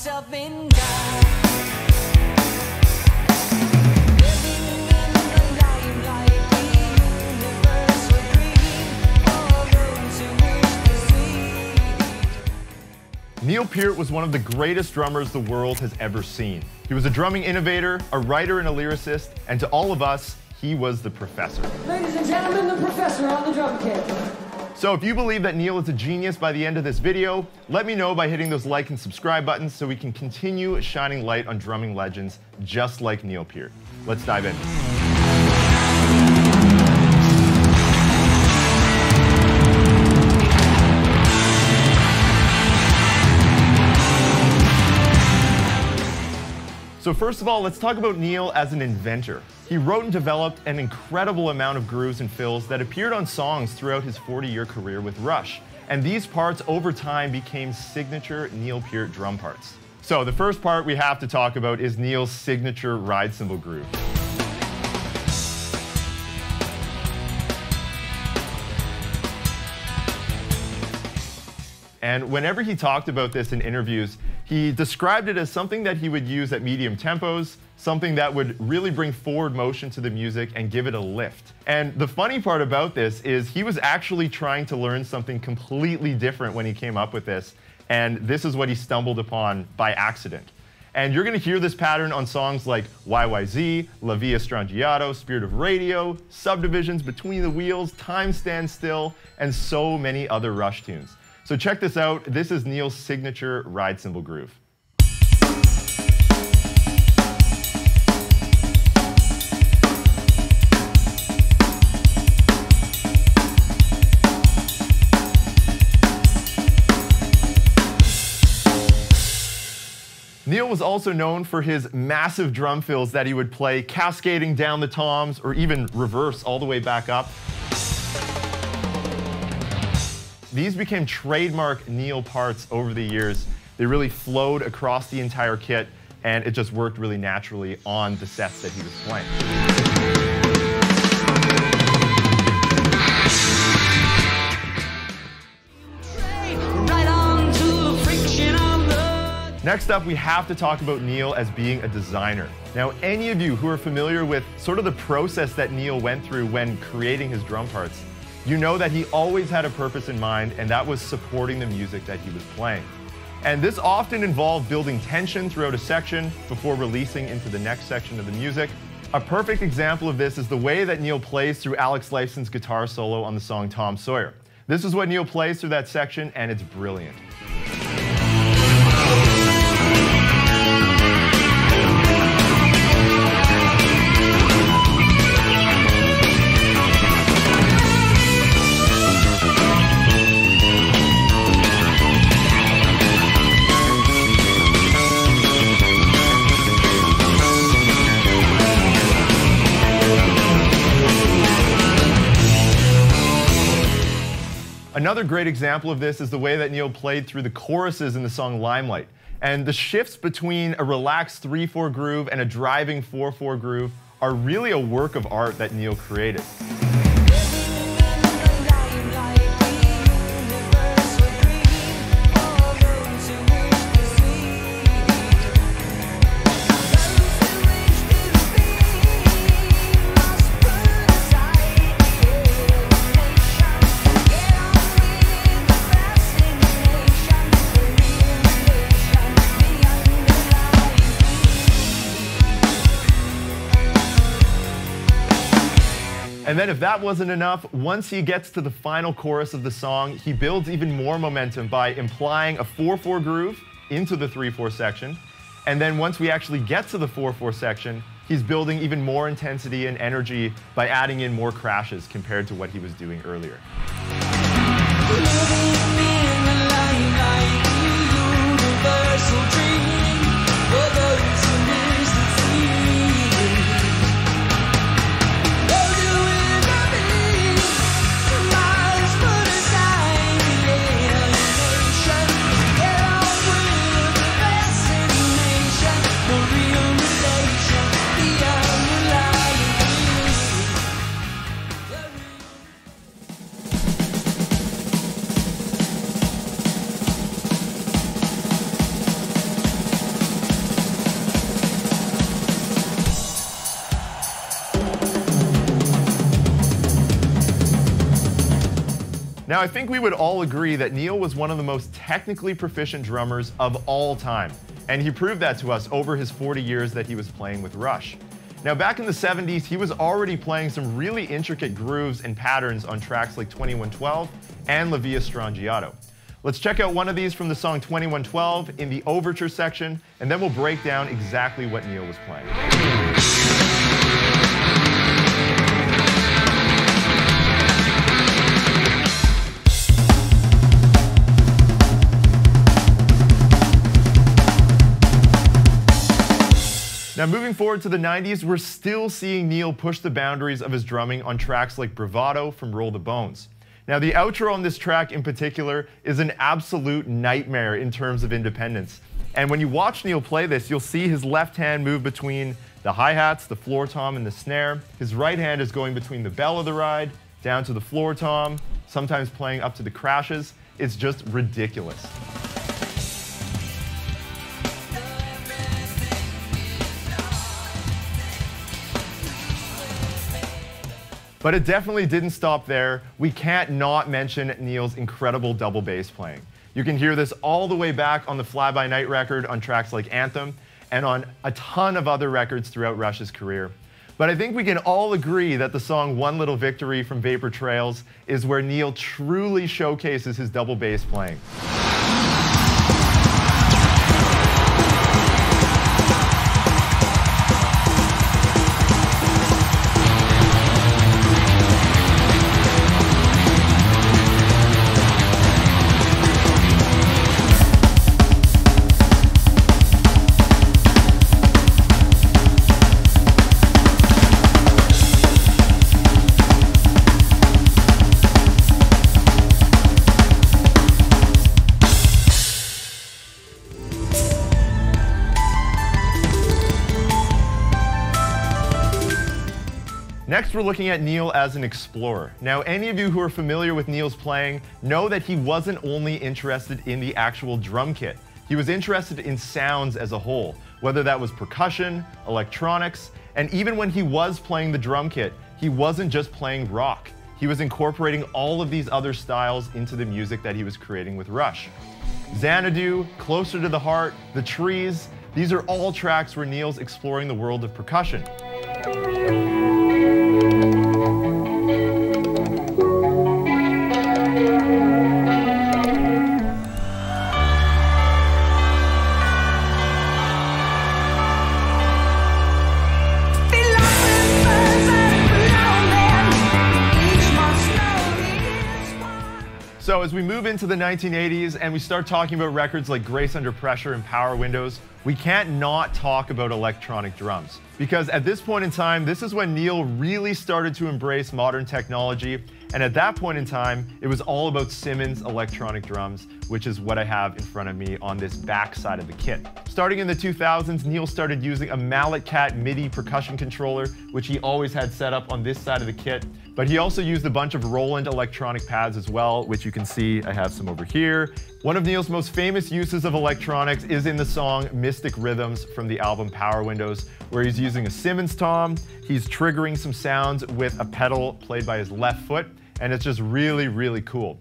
myself in doubt. Living in the limelight, the universal dream for those who wish to see. Neil Peart was one of the greatest drummers the world has ever seen. He was a drumming innovator, a writer, and a lyricist, and to all of us, he was the professor. Ladies and gentlemen, the professor on the drum kit. So if you believe that Neil is a genius by the end of this video, let me know by hitting those like and subscribe buttons so we can continue shining light on drumming legends just like Neil Peart. Let's dive in. So first of all, let's talk about Neil as an inventor. He wrote and developed an incredible amount of grooves and fills that appeared on songs throughout his 40-year career with Rush. And these parts over time became signature Neil Peart drum parts. So the first part we have to talk about is Neil's signature ride cymbal groove. And whenever he talked about this in interviews, he described it as something that he would use at medium tempos, something that would really bring forward motion to the music and give it a lift. And the funny part about this is he was actually trying to learn something completely different when he came up with this, and this is what he stumbled upon by accident. And you're going to hear this pattern on songs like YYZ, La Villa Strangiato, Spirit of Radio, Subdivisions, Between the Wheels, Time Stands Still, and so many other Rush tunes. So check this out. This is Neil's signature ride cymbal groove. Was also known for his massive drum fills that he would play cascading down the toms or even reverse all the way back up. These became trademark Neil parts over the years. They really flowed across the entire kit and it just worked really naturally on the sets that he was playing. Next up, we have to talk about Neil as being a designer. Now, any of you who are familiar with sort of the process that Neil went through when creating his drum parts, you know that he always had a purpose in mind, and that was supporting the music that he was playing. And this often involved building tension throughout a section before releasing into the next section of the music. A perfect example of this is the way that Neil plays through Alex Lifeson's guitar solo on the song Tom Sawyer. This is what Neil plays through that section, and it's brilliant. Another great example of this is the way that Neil played through the choruses in the song Limelight. And the shifts between a relaxed 3 4 groove and a driving 4 4 groove are really a work of art that Neil created. And then, if that wasn't enough, once he gets to the final chorus of the song, he builds even more momentum by implying a 4 4 groove into the 3 4 section. And then, once we actually get to the 4 4 section, he's building even more intensity and energy by adding in more crashes compared to what he was doing earlier. Now, I think we would all agree that Neil was one of the most technically proficient drummers of all time, and he proved that to us over his 40 years that he was playing with Rush. Now, back in the 70s, he was already playing some really intricate grooves and patterns on tracks like 2112 and La Villa Strangiato. Let's check out one of these from the song 2112 in the overture section, and then we'll break down exactly what Neil was playing. Now, moving forward to the 90s, we're still seeing Neil push the boundaries of his drumming on tracks like Bravado from Roll the Bones. Now, the outro on this track in particular is an absolute nightmare in terms of independence. And when you watch Neil play this, you'll see his left hand move between the hi hats, the floor tom, and the snare. His right hand is going between the bell of the ride, down to the floor tom, sometimes playing up to the crashes. It's just ridiculous. But it definitely didn't stop there. We can't not mention Neil's incredible double bass playing. You can hear this all the way back on the Fly By Night record on tracks like Anthem and on a ton of other records throughout Rush's career. But I think we can all agree that the song One Little Victory from Vapor Trails is where Neil truly showcases his double bass playing. Next, we're looking at Neil as an explorer. Now, any of you who are familiar with Neil's playing know that he wasn't only interested in the actual drum kit. He was interested in sounds as a whole, whether that was percussion, electronics, and even when he was playing the drum kit, he wasn't just playing rock. He was incorporating all of these other styles into the music that he was creating with Rush. Xanadu, Closer to the Heart, The Trees, these are all tracks where Neil's exploring the world of percussion. As we move into the 1980s and we start talking about records like Grace Under Pressure and Power Windows, we can't not talk about electronic drums. Because at this point in time, this is when Neil really started to embrace modern technology. And at that point in time, it was all about Simmons electronic drums, which is what I have in front of me on this back side of the kit. Starting in the 2000s, Neil started using a malletKAT MIDI percussion controller, which he always had set up on this side of the kit. But he also used a bunch of Roland electronic pads as well, which you can see I have some over here. One of Neil's most famous uses of electronics is in the song Mystic Rhythms from the album Power Windows, where he's using a Simmons tom, he's triggering some sounds with a pedal played by his left foot, and it's just really, really cool.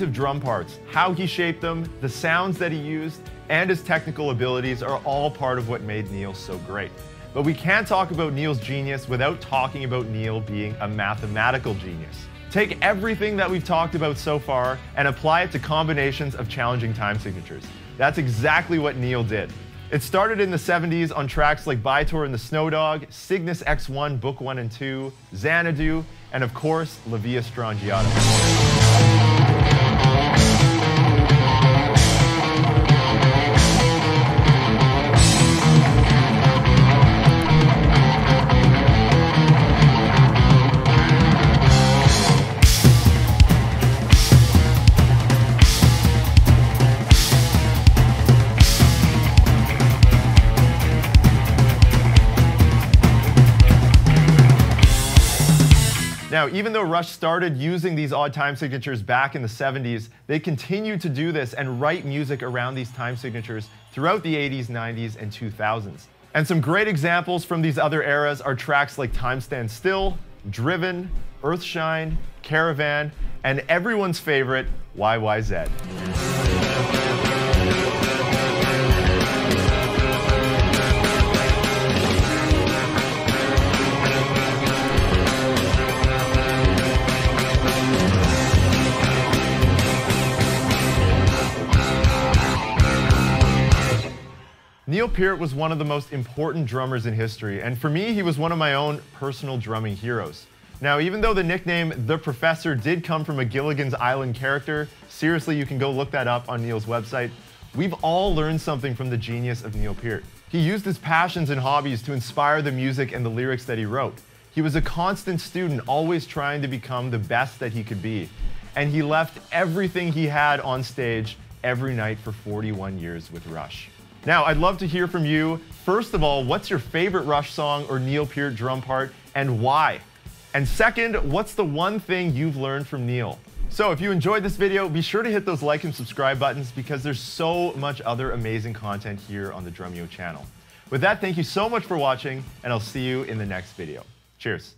Neil's inventive drum parts, how he shaped them, the sounds that he used, and his technical abilities are all part of what made Neil so great. But we can't talk about Neil's genius without talking about Neil being a mathematical genius. Take everything that we've talked about so far and apply it to combinations of challenging time signatures. That's exactly what Neil did. It started in the 70s on tracks like By-Tor and the Snow Dog, Cygnus X1, Book 1 and 2, Xanadu, and of course, La Villa. Now, even though Rush started using these odd time signatures back in the 70s, they continued to do this and write music around these time signatures throughout the 80s, 90s, and 2000s. And some great examples from these other eras are tracks like Time Stand Still, Driven, Earthshine, Caravan, and everyone's favorite, YYZ. Neil Peart was one of the most important drummers in history, and for me, he was one of my own personal drumming heroes. Now, even though the nickname The Professor did come from a Gilligan's Island character, seriously, you can go look that up on Neil's website, we've all learned something from the genius of Neil Peart. He used his passions and hobbies to inspire the music and the lyrics that he wrote. He was a constant student, always trying to become the best that he could be. And he left everything he had on stage every night for 41 years with Rush. Now, I'd love to hear from you. First of all, what's your favorite Rush song or Neil Peart drum part and why? And second, what's the one thing you've learned from Neil? So if you enjoyed this video, be sure to hit those like and subscribe buttons because there's so much other amazing content here on the Drumeo channel. With that, thank you so much for watching, and I'll see you in the next video. Cheers.